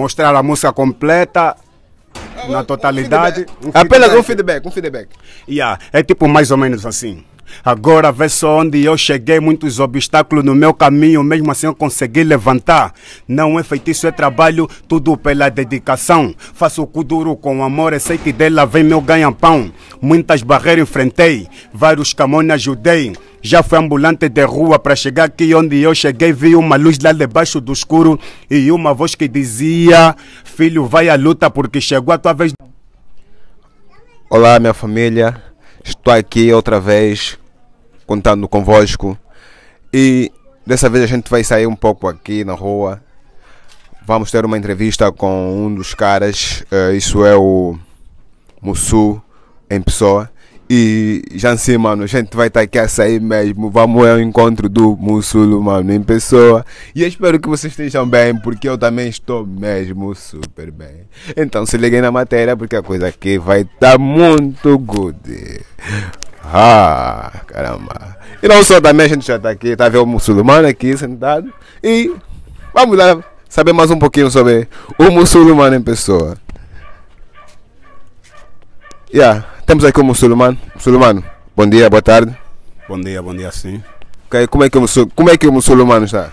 mostrar a música completa na totalidade. Um Apenas um feedback, um feedback. Yeah, é tipo mais ou menos assim. Agora vê só onde eu cheguei, muitos obstáculos no meu caminho, mesmo assim eu consegui levantar. Não é feitiço, é trabalho, tudo pela dedicação. Faço o duro com amor, eu sei que dela vem meu ganha-pão. Muitas barreiras enfrentei, vários camões ajudei. Já fui ambulante de rua para chegar aqui onde eu cheguei, vi uma luz lá debaixo do escuro e uma voz que dizia: Filho, vai à luta porque chegou a tua vez. Olá, minha família. Estou aqui outra vez contando convosco. E dessa vez a gente vai sair um pouco aqui na rua. Vamos ter uma entrevista com um dos caras. eh, isso é o Mussu em pessoa. E já assim, mano, a gente vai estar aqui a sair mesmo. Vamos ao encontro do Mussulu, mano, em pessoa. E espero que vocês estejam bem, porque eu também estou mesmo super bem. Então se liguem na matéria, porque a coisa aqui vai estar muito good. Ah, caramba. E não só também a gente já está aqui, tá vendo o muçulmano aqui sentado. E vamos lá saber mais um pouquinho sobre o muçulmano em pessoa. Yeah, temos aqui o muçulmano. Muçulmano, bom dia, boa tarde. Bom dia, bom dia sim. Ok, Como é que o, como é que o muçulmano está?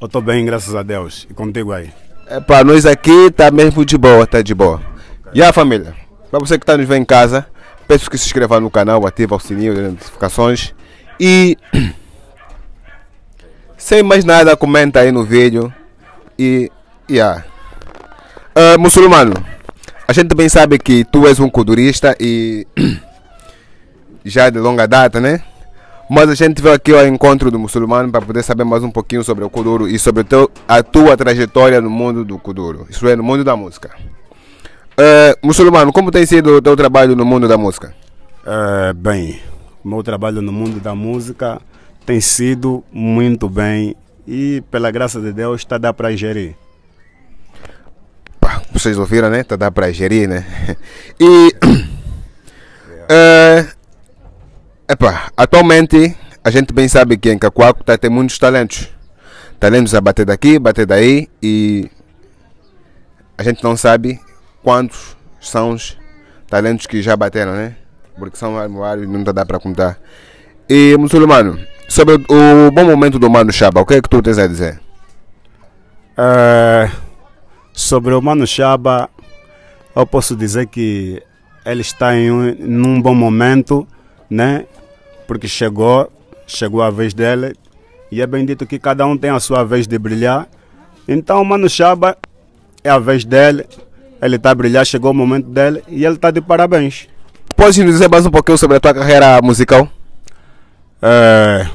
Eu estou bem, graças a Deus. E contigo aí? É para nós aqui tá mesmo de boa, tá de boa. E a família? Para você que está nos vendo em casa, peço que se inscreva no canal, ative o sininho de notificações e sem mais nada comenta aí no vídeo e yeah. Ah, muçulmano, a gente bem sabe que tu és um culturista e já de longa data, né? Mas a gente veio aqui ao encontro do muçulmano para poder saber mais um pouquinho sobre o Kuduro e sobre a tua trajetória no mundo do Kuduro, isso é, no mundo da música. Eh, muçulmano, como tem sido o teu trabalho no mundo da música? É, bem, o meu trabalho no mundo da música tem sido muito bem e, pela graça de Deus, está dá para gerir. Pá, vocês ouviram, né? Tá dá para gerir, né? E. eh, epá, atualmente, a gente bem sabe que em Cacoaco tá, tem muitos talentos. Talentos a bater daqui, bater daí e. A gente não sabe quantos são os talentos que já bateram, né? Porque são vários, não dá para contar. E, muçulmano, sobre o bom momento do Mano Chaba, o que é que tu tens a dizer? É, sobre o Mano Chaba, eu posso dizer que ele está em um, num bom momento, né? Porque chegou, chegou a vez dele. E é bem dito que cada um tem a sua vez de brilhar. Então o Mano Chaba é a vez dele. Ele está a brilhar, chegou o momento dele e ele está de parabéns. Podes nos dizer mais um pouquinho sobre a tua carreira musical? É,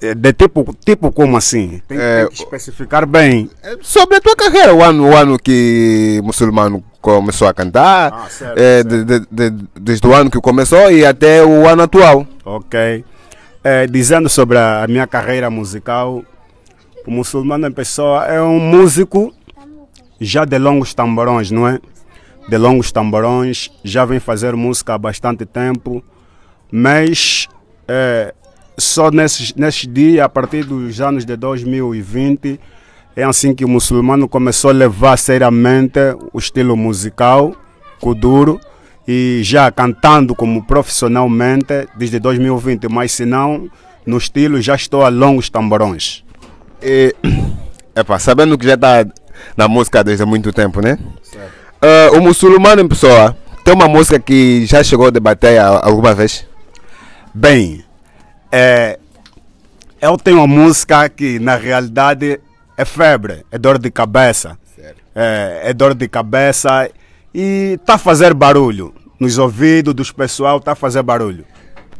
é de tipo, tipo como assim? Tem, É, tem que especificar bem. Sobre a tua carreira, o ano, o ano que o muçulmano começou a cantar, Ah, certo, é, de- de- de- desde o ano que começou e até o ano atual. Ok. É, dizendo sobre a, a minha carreira musical, o muçulmano em pessoa é um músico já de longos tamborões, não é? De longos tamborões, já vem fazer música há bastante tempo, mas é, só nesses, nesses dias, a partir dos anos de 2020, é assim que o muçulmano começou a levar seriamente o estilo musical, Kuduro, e já cantando como profissionalmente desde 2020, mas se não, no estilo já estou a longos tamborões. E, epa, sabendo que já está na música desde muito tempo, né? Ah, o muçulmano em pessoa tem uma música que já chegou a debater alguma vez? Bem, é, eu tenho uma música que na realidade é febre, é dor de cabeça. É, é dor de cabeça e está a fazer barulho. Nos ouvidos dos pessoal está a fazer barulho.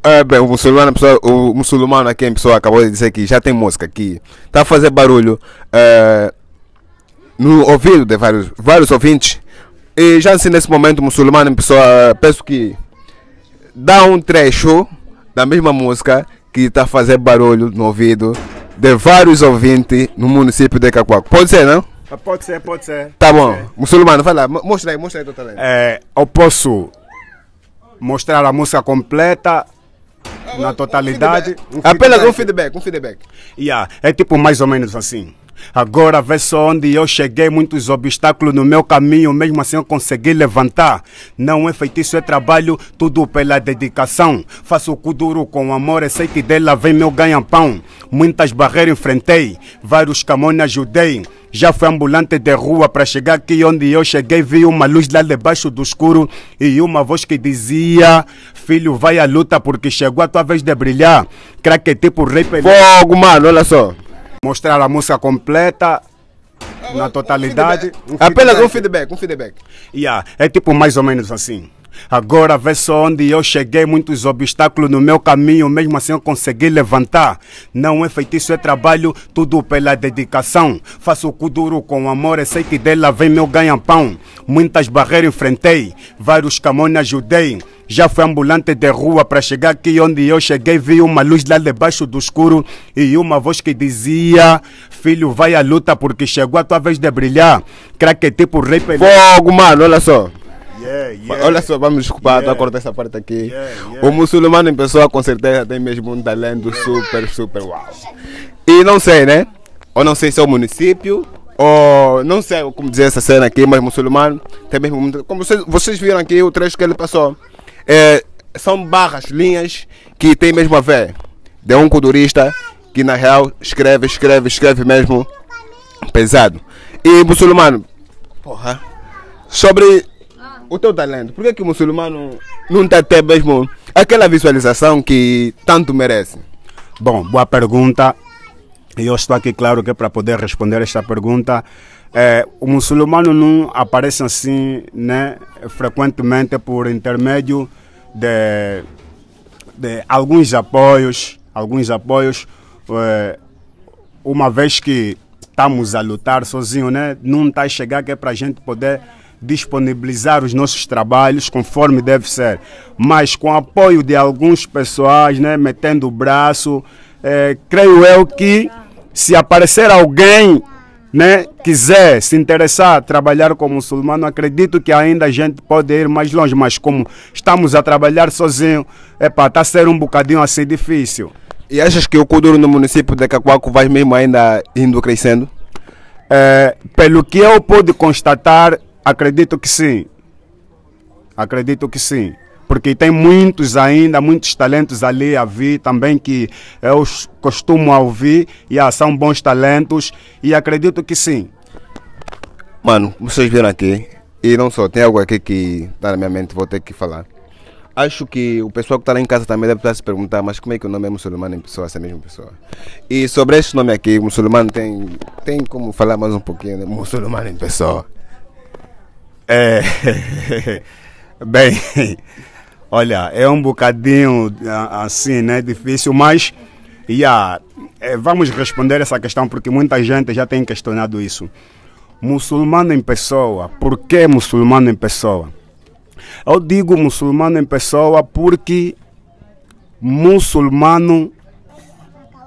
É, bem, o muçulmano, o muçulmano aqui em pessoa acabou de dizer que já tem música que está a fazer barulho é, no ouvido de vários, vários ouvintes. E já assim nesse momento o muçulmano pessoa, eh, penso que dá um trecho da mesma música que está a fazer barulho no ouvido de vários ouvintes no município de Cacoaco. Pode ser, não? Pode ser, pode ser. Tá bom. Muçulmano, vai lá, mo- mostra aí, mostra aí teu talento. É, eu posso mostrar a música completa na totalidade. Apenas um feedback, um feedback. Yeah, é tipo mais ou menos assim. Agora vê só onde eu cheguei, muitos obstáculos no meu caminho, mesmo assim eu consegui levantar. Não é feitiço, é trabalho, tudo pela dedicação. Faço o duro com amor, e sei que dela vem meu ganha-pão. Muitas barreiras enfrentei, vários camões ajudei. Já fui ambulante de rua para chegar aqui onde eu cheguei. Vi uma luz lá debaixo do escuro e uma voz que dizia: Filho, vai à luta porque chegou a tua vez de brilhar. Craque tipo rei. Fogo, mano, olha só. Mostrar a música completa na totalidade. Um Apenas um feedback. feedback, um feedback. Yeah, é tipo mais ou menos assim. Agora vê só onde eu cheguei, muitos obstáculos no meu caminho, mesmo assim eu consegui levantar. Não é feitiço, é trabalho, tudo pela dedicação. Faço o duro com amor, e sei que dela vem meu ganha-pão. Muitas barreiras enfrentei, vários camões ajudei. Já fui ambulante de rua para chegar aqui onde eu cheguei. Vi uma luz lá debaixo do escuro e uma voz que dizia: Filho, vai à luta porque chegou a tua vez de brilhar. Craque tipo rei. Fogo, mano, olha só. Yeah, yeah. Olha só, vamos desculpar, Yeah. cortar essa parte aqui. O muçulmano em pessoa com certeza tem mesmo um talento super, super uau. E não sei, né? Ou não sei se é o município, ou não sei como dizer essa cena aqui, mas muçulmano tem mesmo muito. Como vocês, vocês viram aqui o trecho que ele passou. É, são barras, linhas que tem mesmo a ver. De um culturista que na real escreve, escreve, escreve mesmo pesado. E muçulmano, porra, sobre o teu talento, por que, que o muçulmano não está até mesmo aquela visualização que tanto merece? Bom, boa pergunta. Eu estou aqui, claro, que para poder responder esta pergunta. É, o muçulmano não aparece assim, né, frequentemente por intermédio de, de alguns apoios, alguns apoios, é, uma vez que estamos a lutar sozinho, né, não está chegar que é para a gente poder disponibilizar os nossos trabalhos conforme deve ser, mas com o apoio de alguns pessoais, né, metendo o braço, eh, creio eu que se aparecer alguém, né, quiser se interessar trabalhar como muçulmano, acredito que ainda a gente pode ir mais longe, mas como estamos a trabalhar sozinho, epa, está a ser um bocadinho assim difícil. E achas que o Kuduro no município de Cacoaco vai mesmo ainda indo crescendo? É, pelo que eu pude constatar, acredito que sim. Acredito que sim. Porque tem muitos ainda, muitos talentos ali a vir também que eu costumo ouvir e ah, são bons talentos e acredito que sim. Mano, vocês viram aqui, e não só, tem algo aqui que está na minha mente, vou ter que falar. Acho que o pessoal que está lá em casa também deve estar se perguntar, mas como é que o nome é muçulmano em pessoa, essa mesma pessoa? E sobre este nome aqui, muçulmano, tem, tem como falar mais um pouquinho, né? Muçulmano em pessoa. É, bem, olha, é um bocadinho assim, né? Difícil, mas yeah, eh, vamos responder essa questão porque muita gente já tem questionado isso. Muçulmano em pessoa, por que muçulmano em pessoa? Eu digo muçulmano em pessoa porque muçulmano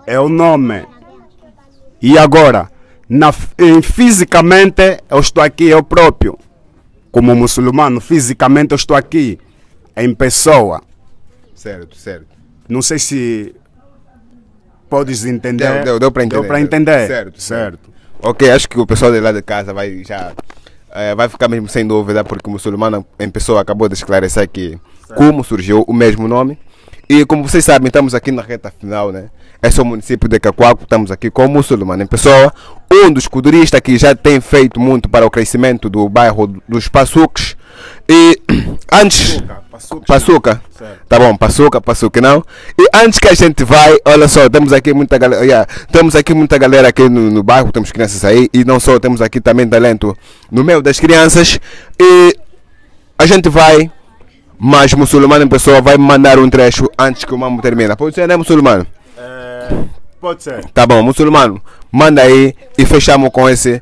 é o nome. E agora, na, fisicamente, eu estou aqui eu próprio como muçulmano, fisicamente eu estou aqui, em pessoa. Certo, certo. Não sei se podes entender. Deu, deu, deu para entender. Deu para entender. Certo, certo. Ok, acho que o pessoal de lá de casa vai já eh, vai ficar mesmo sem dúvida, porque o muçulmano em pessoa acabou de esclarecer que como surgiu o mesmo nome. E como vocês sabem, estamos aqui na reta final, né? Esse é o município de Cacoaco, estamos aqui com o muçulmano em pessoa, um dos culturistas que já tem feito muito para o crescimento do bairro dos Passuques. E antes. Certo. Tá bom, Passuca, Passuca não. E antes que a gente vai, olha só, temos aqui muita galera, yeah, temos aqui muita galera aqui no, no bairro, temos crianças aí e não só, temos aqui também talento no meio das crianças e a gente vai, mas muçulmano em pessoa vai mandar um trecho antes que o mambo termina. Pode ser, né, muçulmano? É, pode ser. Tá bom, muçulmano, manda aí e fechamos com esse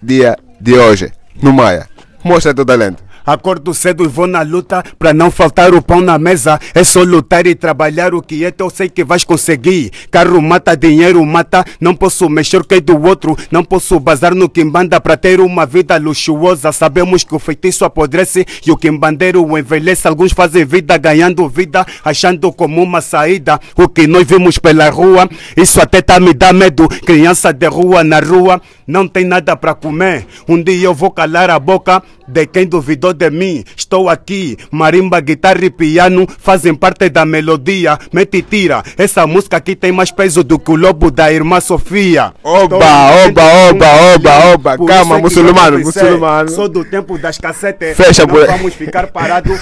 dia de hoje no Maia. Mostra teu talento. Acordo cedo e vou na luta pra não faltar o pão na mesa. É só lutar e trabalhar o que é teu, sei que vais conseguir. Carro mata, dinheiro mata. Não posso mexer que é do outro. Não posso bazar no quimbanda pra ter uma vida luxuosa. Sabemos que o feitiço apodrece e o quimbandeiro envelhece. Alguns fazem vida ganhando vida, achando como uma saída. O que nós vimos pela rua, isso até tá me dá medo. Criança de rua na rua, não tem nada pra comer. Um dia eu vou calar a boca de quem duvidou de mim. Estou aqui, marimba, guitarra e piano fazem parte da melodia. Mete tira, essa música aqui tem mais peso do que o lobo da irmã Sofia. Oba, oba, oba, oba, oba. Calma, é que muçulmano, muçulmano. Sou do tempo das cassetes. Fecha não vamos ficar parados.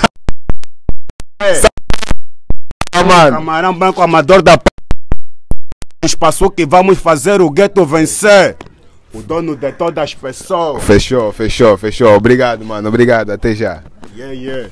Ah, mano. Camarão branco amador da p. Espaço que vamos fazer o gueto vencer. O dono de todas as pessoas. Fechou, fechou, fechou. Obrigado, mano. Obrigado. Até já. Yeah, yeah.